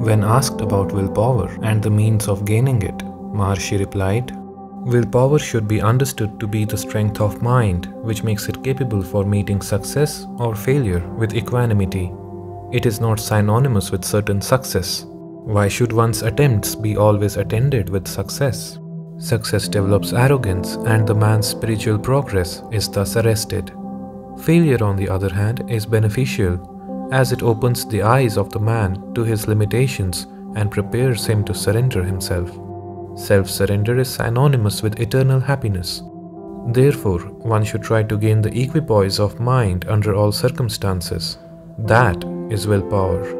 When asked about willpower and the means of gaining it, Maharshi replied, Willpower should be understood to be the strength of mind which makes it capable for meeting success or failure with equanimity. It is not synonymous with certain success. Why should one's attempts be always attended with success? Success develops arrogance and the man's spiritual progress is thus arrested. Failure, on the other hand, is beneficial as it opens the eyes of the man to his limitations and prepares him to surrender himself. Self surrender is synonymous with eternal happiness. Therefore, one should try to gain the equipoise of mind under all circumstances. That is willpower.